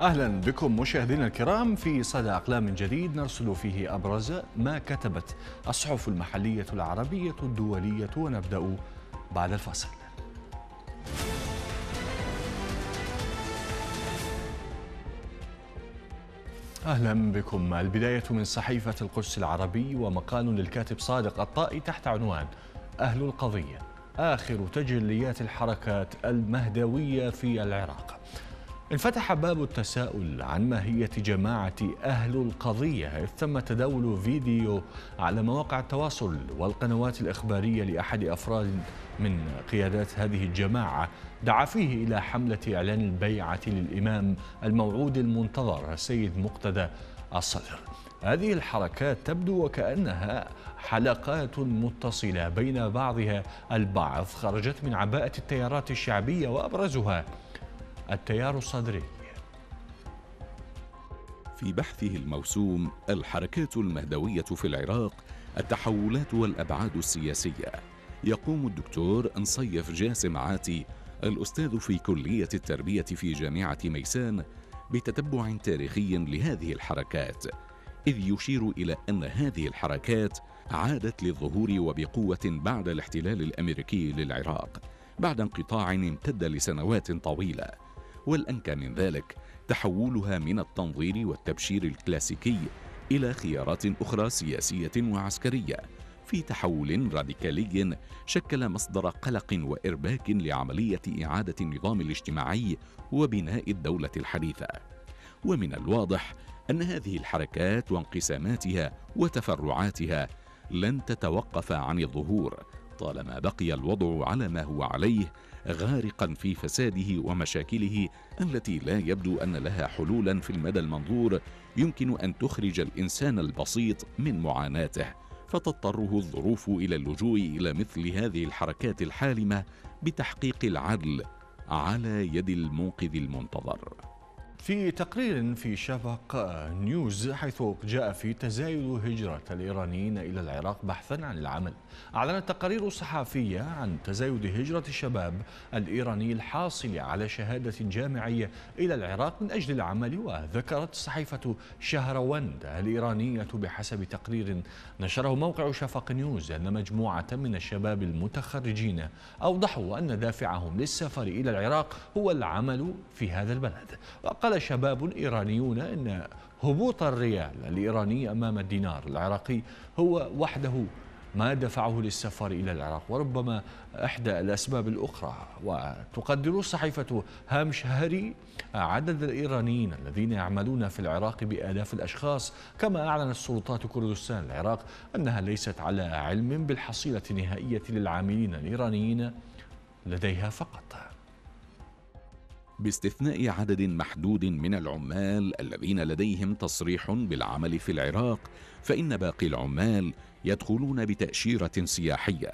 أهلا بكم مشاهدينا الكرام في صدى أقلام جديد نرصد فيه أبرز ما كتبت الصحف المحلية العربية الدولية ونبدأ بعد الفاصل. أهلا بكم البداية من صحيفة القدس العربي ومقال للكاتب صادق الطائي تحت عنوان أهل القضية آخر تجليات الحركات المهدوية في العراق. انفتح باب التساؤل عن ماهية جماعة أهل القضية إذ تم تداول فيديو على مواقع التواصل والقنوات الإخبارية لأحد أفراد من قيادات هذه الجماعة. دعا فيه إلى حملة إعلان البيعة للإمام الموعود المنتظر السيد مقتدى الصدر. هذه الحركات تبدو وكأنها حلقات متصلة بين بعضها البعض خرجت من عباءة التيارات الشعبية وأبرزها التيار الصدري. في بحثه الموسوم الحركات المهدوية في العراق التحولات والأبعاد السياسية. يقوم الدكتور نصيف جاسم عاتي الأستاذ في كلية التربية في جامعة ميسان بتتبع تاريخي لهذه الحركات. إذ يشير إلى أن هذه الحركات عادت للظهور وبقوة بعد الاحتلال الأمريكي للعراق بعد انقطاع امتد لسنوات طويلة. والأنكى من ذلك. تحولها من التنظير والتبشير الكلاسيكي إلى خيارات أخرى سياسية وعسكرية. في تحول راديكالي شكل مصدر قلق وإرباك لعملية إعادة النظام الاجتماعي وبناء الدولة الحديثة. ومن الواضح أن هذه الحركات وانقساماتها وتفرعاتها لن تتوقف عن الظهور طالما بقي الوضع على ما هو عليه غارقا في فساده ومشاكله التي لا يبدو أن لها حلولا في المدى المنظور يمكن أن تخرج الإنسان البسيط من معاناته فتضطره الظروف إلى اللجوء إلى مثل هذه الحركات الحالمة بتحقيق العدل على يد المنقذ المنتظر. في تقرير في شفق نيوز حيث جاء في تزايد هجرة الإيرانيين إلى العراق بحثا عن العمل. أعلنت تقارير صحفية عن تزايد هجرة الشباب الإيراني الحاصل على شهادة جامعية إلى العراق من أجل العمل وذكرت صحيفة شهروند الإيرانية بحسب تقرير نشره موقع شفق نيوز أن مجموعة من الشباب المتخرجين أوضحوا أن دافعهم للسفر إلى العراق هو العمل في هذا البلد. وقال شباب إيرانيون أن هبوط الريال الإيراني أمام الدينار العراقي هو وحده ما دفعه للسفر إلى العراق وربما إحدى الأسباب الأخرى. وتقدر صحيفة هامش هاري عدد الإيرانيين الذين يعملون في العراق بآلاف الأشخاص كما أعلنت سلطات كردستان العراق أنها ليست على علم بالحصيلة النهائية للعاملين الإيرانيين لديها فقط. باستثناء عدد محدود من العمال الذين لديهم تصريح بالعمل في العراق فإن باقي العمال يدخلون بتأشيرة سياحية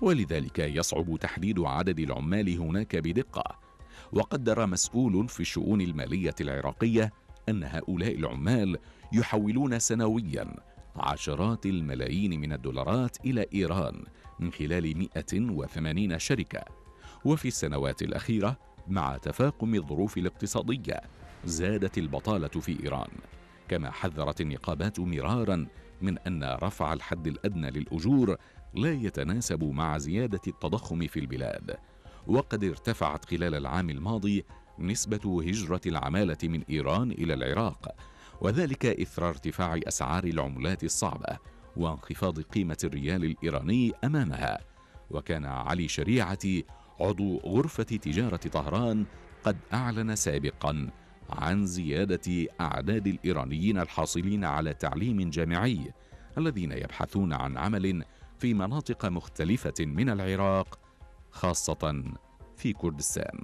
ولذلك يصعب تحديد عدد العمال هناك بدقة. وقدر مسؤول في الشؤون المالية العراقية أن هؤلاء العمال يحولون سنويا عشرات الملايين من الدولارات إلى إيران من خلال 180 شركة. وفي السنوات الأخيرة مع تفاقم الظروف الاقتصادية زادت البطالة في إيران كما حذرت النقابات مرارا من أن رفع الحد الأدنى للأجور لا يتناسب مع زيادة التضخم في البلاد. وقد ارتفعت خلال العام الماضي نسبة هجرة العمالة من إيران إلى العراق وذلك إثر ارتفاع أسعار العملات الصعبة وانخفاض قيمة الريال الإيراني أمامها. وكان علي شريعه عضو غرفة تجارة طهران قد أعلن سابقا عن زيادة أعداد الإيرانيين الحاصلين على تعليم جامعي الذين يبحثون عن عمل في مناطق مختلفة من العراق خاصة في كردستان.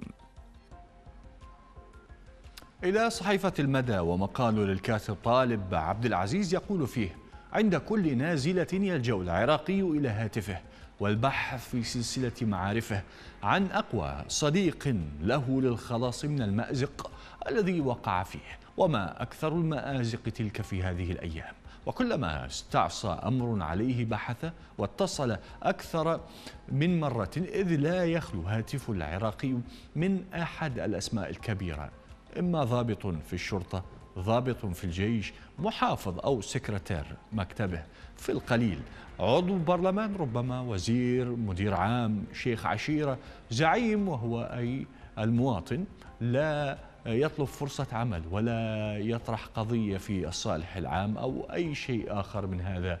إلى صحيفة المدى ومقال للكاتب طالب عبد العزيز يقول فيه: عند كل نازلة يلجأ العراقي إلى هاتفه والبحث في سلسلة معارفه عن أقوى صديق له للخلاص من المأزق الذي وقع فيه وما أكثر المآزق تلك في هذه الأيام. وكلما استعصى أمر عليه بحث واتصل أكثر من مرة إذ لا يخلو هاتف العراقي من أحد الأسماء الكبيرة. إما ضابط في الشرطة ضابط في الجيش محافظ أو سكرتير مكتبه. في القليل عضو برلمان ربما وزير مدير عام شيخ عشيرة زعيم وهو أي المواطن لا يطلب فرصة عمل ولا يطرح قضية في الصالح العام أو أي شيء آخر من هذا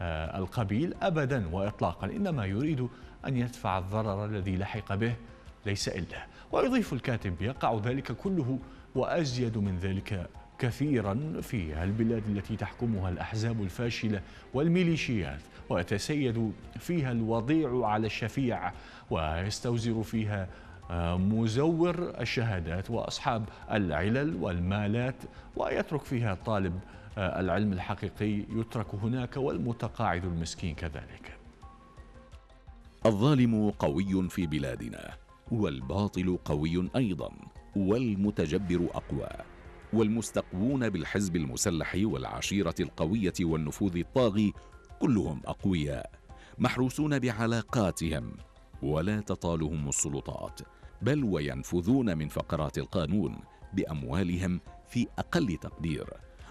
آه، القبيل أبدا وإطلاقا. إنما يريد أن يدفع الضرر الذي لحق به ليس إلا. ويضيف الكاتب يقع ذلك كله وأزيد من ذلك كثيرا في البلاد التي تحكمها الأحزاب الفاشلة والميليشيات ويتسيد فيها الوضيع على الشفيع ويستوزر فيها آه، مزور الشهادات وأصحاب العلل والمالات ويترك فيها طالب آه، العلم الحقيقي يترك هناك والمتقاعد المسكين كذلك. الظالم قوي في بلادنا والباطل قوي أيضا والمتجبر أقوى والمستقوون بالحزب المسلح والعشيرة القوية والنفوذ الطاغي كلهم أقوياء محروسون بعلاقاتهم ولا تطالهم السلطات بل وينفذون من فقرات القانون بأموالهم في أقل تقدير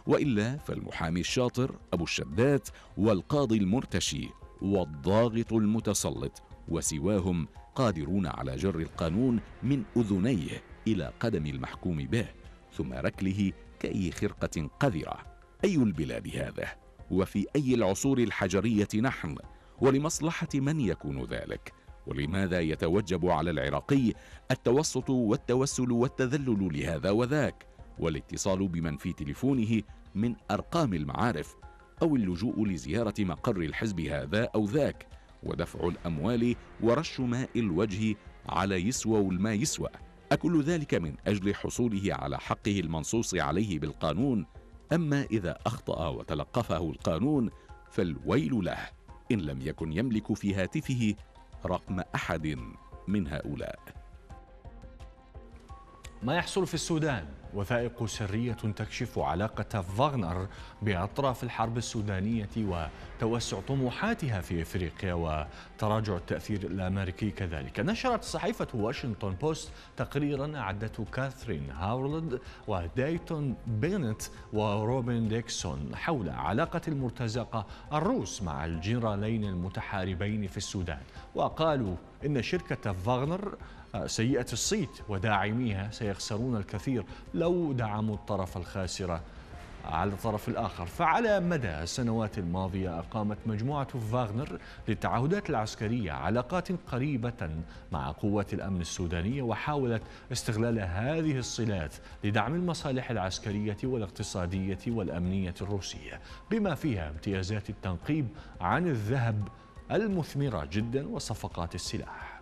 وإلا فالمحامي الشاطر أبو الشدات والقاضي المرتشي والضاغط المتسلط وسواهم قادرون على جر القانون من أذنيه إلى قدم المحكوم به. ثم ركله كأي خرقة قذرة. أي البلاد هذا؟ وفي أي العصور الحجرية نحن؟ ولمصلحة من يكون ذلك؟ ولماذا يتوجب على العراقي التوسط والتوسل والتذلل لهذا وذاك؟ والاتصال بمن في تليفونه من أرقام المعارف أو اللجوء لزيارة مقر الحزب هذا أو ذاك ودفع الأموال ورش ماء الوجه على يسوى والما يسوى. أكل ذلك من أجل حصوله على حقه المنصوص عليه بالقانون أما إذا أخطأ وتلقفه القانون فالويل له إن لم يكن يملك في هاتفه رقم أحد من هؤلاء. ما يحصل في السودان؟ وثائق سرية تكشف علاقة فاغنر بأطراف الحرب السودانية وتوسع طموحاتها في إفريقيا وتراجع التأثير الأمريكي كذلك. نشرت صحيفة واشنطن بوست تقريرا أعدته كاثرين هاورلد ودايتون بينت وروبن ديكسون حول علاقة المرتزقة الروس مع الجنرالين المتحاربين في السودان. وقالوا إن شركة فاغنر سيئة الصيت وداعميها سيخسرون الكثير. لو دعموا الطرف الخاسر على الطرف الآخر. فعلى مدى السنوات الماضية أقامت مجموعة فاغنر للتعهدات العسكرية علاقات قريبة مع قوات الأمن السودانية وحاولت استغلال هذه الصلات لدعم المصالح العسكرية والاقتصادية والأمنية الروسية بما فيها امتيازات التنقيب عن الذهب المثمرة جدا وصفقات السلاح.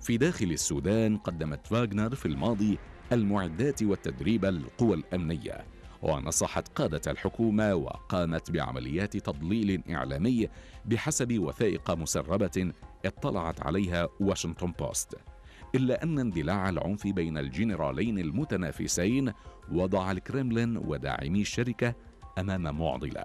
في داخل السودان قدمت فاغنر في الماضي المعدات والتدريب للقوى الأمنية. ونصحت قادة الحكومة وقامت بعمليات تضليل إعلامي بحسب وثائق مسربة اطلعت عليها واشنطن بوست إلا أن اندلاع العنف بين الجنرالين المتنافسين وضع الكرملين وداعمي الشركة أمام معضلة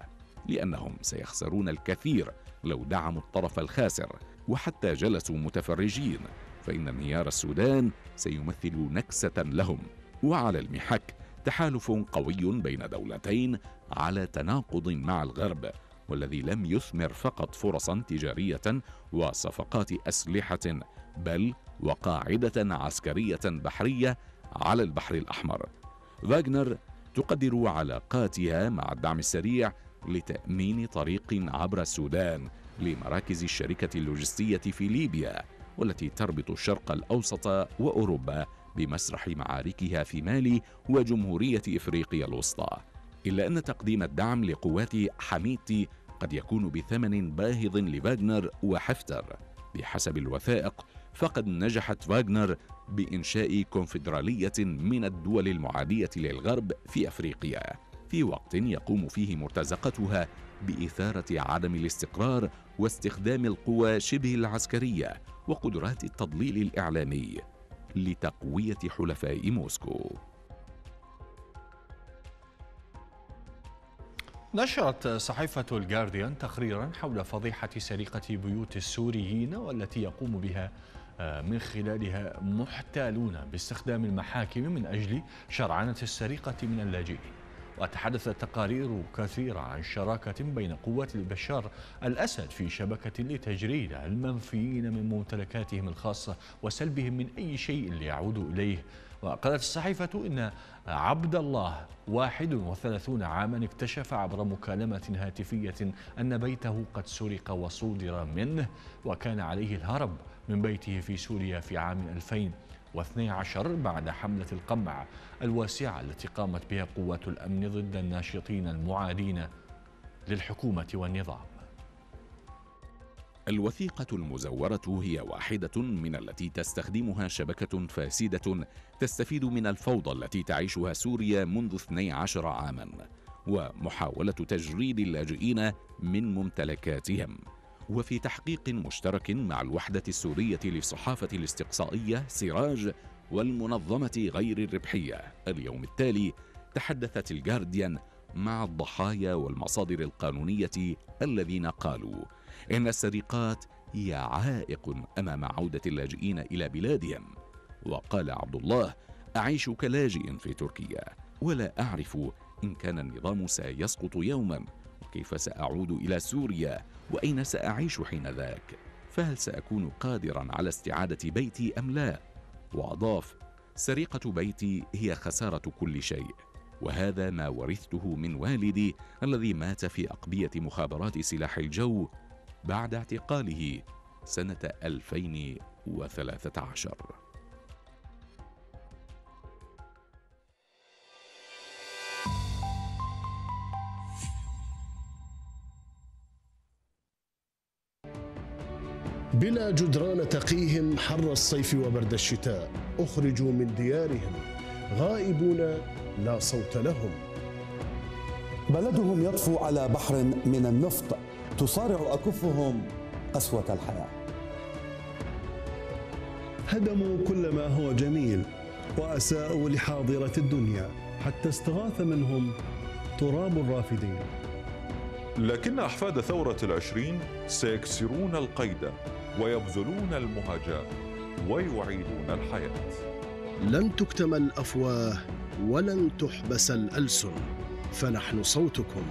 لأنهم سيخسرون الكثير لو دعموا الطرف الخاسر وحتى جلسوا متفرجين. فإن انهيار السودان سيمثل نكسة لهم وعلى المحك تحالف قوي بين دولتين على تناقض مع الغرب والذي لم يثمر فقط فرصا تجارية وصفقات أسلحة بل وقاعدة عسكرية بحرية على البحر الأحمر. فاغنر تقدر علاقاتها مع الدعم السريع لتأمين طريق عبر السودان لمراكز الشركة اللوجستية في ليبيا والتي تربط الشرق الأوسط وأوروبا بمسرح معاركها في مالي وجمهورية إفريقيا الوسطى. إلا أن تقديم الدعم لقوات حميتي قد يكون بثمن باهظ لفاغنر وحفتر. بحسب الوثائق فقد نجحت فاغنر بإنشاء كونفدرالية من الدول المعادية للغرب في إفريقيا. في وقت يقوم فيه مرتزقتها بإثارة عدم الاستقرار واستخدام القوى شبه العسكرية. وقدرات التضليل الإعلامي لتقوية حلفاء موسكو. نشرت صحيفة الجارديان تقريرا حول فضيحة سرقة بيوت السوريين والتي يقوم بها آه، من خلالها محتالون باستخدام المحاكم من أجل شرعنة السرقة من اللاجئين. وتحدثت تقارير كثيرة عن شراكة بين قوات بشار الأسد في شبكة لتجريد المنفيين من ممتلكاتهم الخاصة وسلبهم من أي شيء ليعودوا إليه. وقالت الصحيفة إن عبد الله 31 عاما اكتشف عبر مكالمة هاتفية أن بيته قد سرق وصودر منه وكان عليه الهرب من بيته في سوريا في عام 2012 بعد حملة القمع الواسعة التي قامت بها قوات الأمن ضد الناشطين المعادين للحكومة والنظام. الوثيقة المزورة هي واحدة من التي تستخدمها شبكة فاسدة تستفيد من الفوضى التي تعيشها سوريا منذ 12 عاما ومحاولة تجريد اللاجئين من ممتلكاتهم. وفي تحقيق مشترك مع الوحدة السورية للصحافة الاستقصائية سراج والمنظمة غير الربحية. اليوم التالي تحدثت الجارديان مع الضحايا والمصادر القانونية الذين قالوا إن السرقات هي عائق أمام عودة اللاجئين إلى بلادهم. وقال عبد الله أعيش كلاجئ في تركيا ولا أعرف إن كان النظام سيسقط يوما. وكيف سأعود إلى سوريا؟ وأين سأعيش حين ذاك؟ فهل سأكون قادرا على استعادة بيتي أم لا؟ وأضاف سرقة بيتي هي خسارة كل شيء وهذا ما ورثته من والدي الذي مات في أقبية مخابرات سلاح الجو بعد اعتقاله سنة 2013 بلا جدران تقيهم حر الصيف وبرد الشتاء. أخرجوا من ديارهم. غائبون لا صوت لهم. بلدهم يطفو على بحر من النفط. تصارع أكفهم قسوة الحياة. هدموا كل ما هو جميل وأساءوا لحاضرة الدنيا حتى استغاث منهم تراب الرافدين. لكن أحفاد ثورة العشرين سيكسرون القيد. ويبذلون المهاجاة ويعيدون الحياة. لن تكتم الأفواه ولن تحبس الألسن فنحن صوتكم.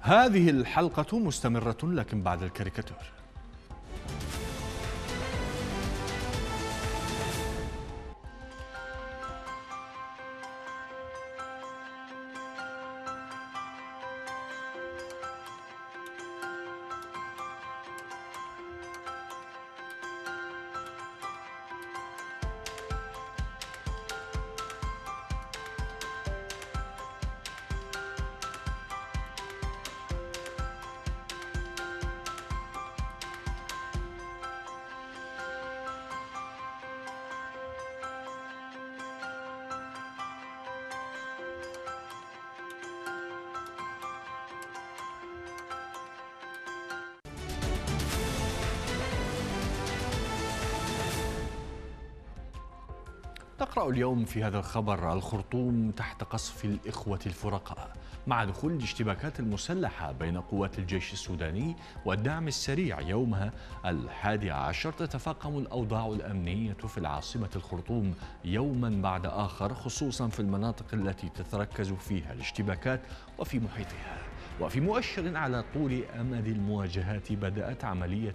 هذه الحلقة مستمرة لكن بعد الكاريكاتور. تقرأ اليوم في هذا الخبر الخرطوم تحت قصف الإخوة الفرقاء مع دخول الاشتباكات المسلحة بين قوات الجيش السوداني والدعم السريع يومها الحادي عشر تتفاقم الأوضاع الأمنية في العاصمة الخرطوم يوما بعد آخر خصوصا في المناطق التي تتركز فيها الاشتباكات وفي محيطها. وفي مؤشر على طول أمد المواجهات بدأت عملية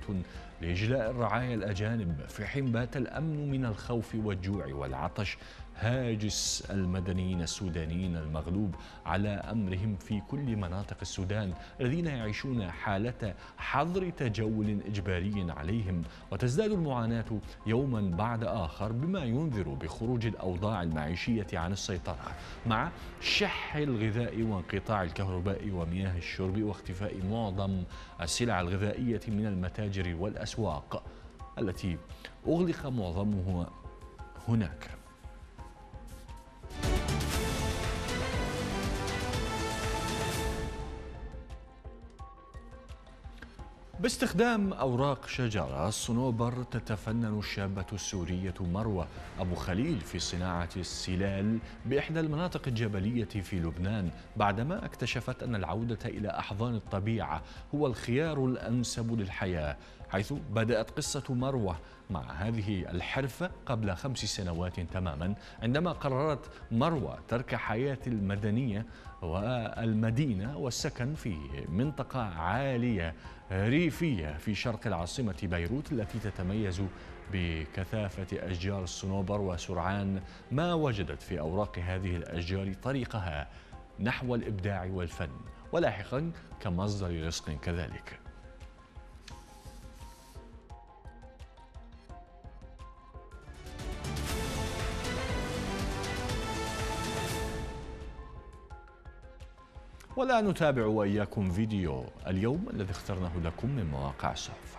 لإجلاء الرعايا الأجانب في حين بات الأمن من الخوف والجوع والعطش هاجس المدنيين السودانيين المغلوب على أمرهم في كل مناطق السودان الذين يعيشون حالة حظر تجول إجباري عليهم. وتزداد المعاناة يوما بعد آخر بما ينذر بخروج الأوضاع المعيشية عن السيطرة مع شح الغذاء وانقطاع الكهرباء ومياه الشرب واختفاء معظم السلع الغذائية من المتاجر والأسواق التي أغلق معظمها هناك. باستخدام أوراق شجرة الصنوبر تتفنن الشابة السورية مروة. أبو خليل في صناعة السلال بإحدى المناطق الجبلية في لبنان بعدما اكتشفت أن العودة إلى أحضان الطبيعة هو الخيار الأنسب للحياة حيث بدأت قصة مروة مع هذه الحرفة قبل خمس سنوات تماما عندما قررت مروة ترك حياة المدنية والمدينة والسكن في منطقة عالية ريفية في شرق العاصمة بيروت التي تتميز بكثافة أشجار الصنوبر وسرعان ما وجدت في أوراق هذه الأشجار طريقها نحو الإبداع والفن. ولاحقا كمصدر رزق كذلك. ولا نتابع وإياكم فيديو اليوم الذي اخترناه لكم من مواقع الصحف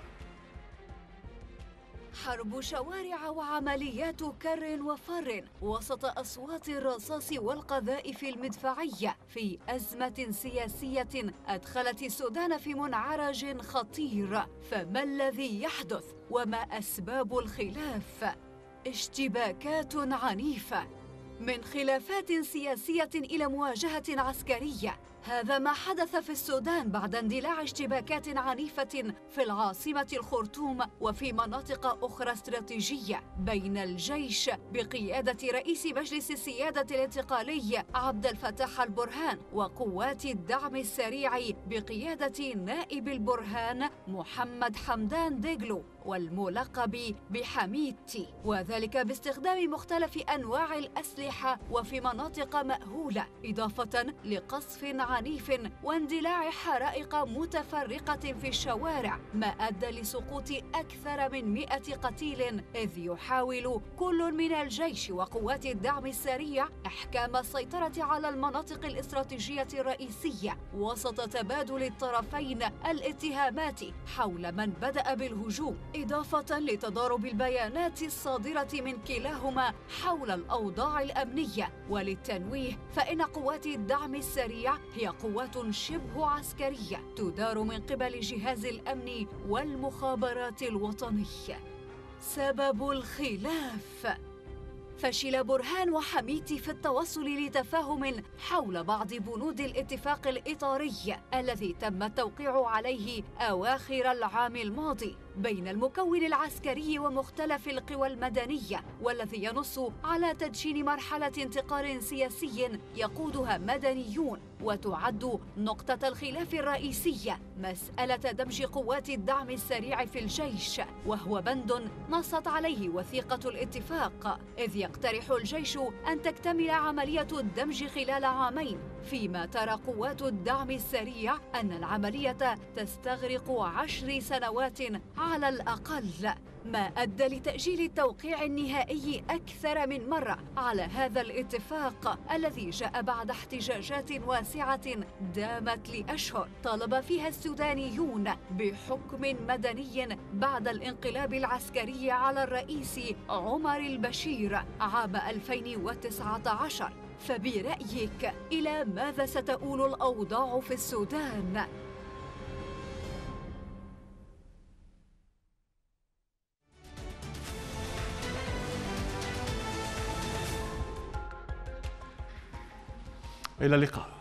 حرب شوارع وعمليات كر وفر وسط أصوات الرصاص والقذائف المدفعية في أزمة سياسية أدخلت السودان في منعرج خطير. فما الذي يحدث؟ وما أسباب الخلاف؟ اشتباكات عنيفة. من خلافات سياسية إلى مواجهة عسكرية. هذا ما حدث في السودان بعد اندلاع اشتباكات عنيفة في العاصمة الخرطوم وفي مناطق أخرى استراتيجية بين الجيش بقيادة رئيس مجلس السيادة الانتقالي عبد الفتاح البرهان وقوات الدعم السريع بقيادة نائب البرهان محمد حمدان ديغلو والملقب بحميدتي وذلك باستخدام مختلف أنواع الأسلحة وفي مناطق مأهولة إضافة لقصف عنيف واندلاع حرائق متفرقة في الشوارع ما أدى لسقوط أكثر من مئة قتيل إذ يحاول كل من الجيش وقوات الدعم السريع إحكام السيطرة على المناطق الاستراتيجية الرئيسية وسط تبادل الطرفين الاتهامات حول من بدأ بالهجوم إضافة لتضارب البيانات الصادرة من كلاهما حول الأوضاع الأمنية وللتنويه فإن قوات الدعم السريع هي قوات شبه عسكرية تدار من قبل جهاز الأمن والمخابرات الوطنية سبب الخلاف. فشل برهان وحميتي في التوصل لتفاهم حول بعض بنود الاتفاق الإطاري الذي تم التوقيع عليه أواخر العام الماضي. بين المكون العسكري ومختلف القوى المدنية والذي ينص على تدشين مرحلة انتقال سياسي يقودها مدنيون وتعد نقطة الخلاف الرئيسية مسألة دمج قوات الدعم السريع في الجيش وهو بند نصت عليه وثيقة الاتفاق إذ يقترح الجيش أن تكتمل عملية الدمج خلال عامين. فيما ترى قوات الدعم السريع أن العملية تستغرق عشر سنوات على الأقل ما أدى لتأجيل التوقيع النهائي أكثر من مرة. على هذا الاتفاق الذي جاء بعد احتجاجات واسعة دامت لأشهر طالب فيها السودانيون بحكم مدني بعد الانقلاب العسكري على الرئيس عمر البشير عام 2019 فبرأيك إلى ماذا ستؤول الأوضاع في السودان؟ إلى اللقاء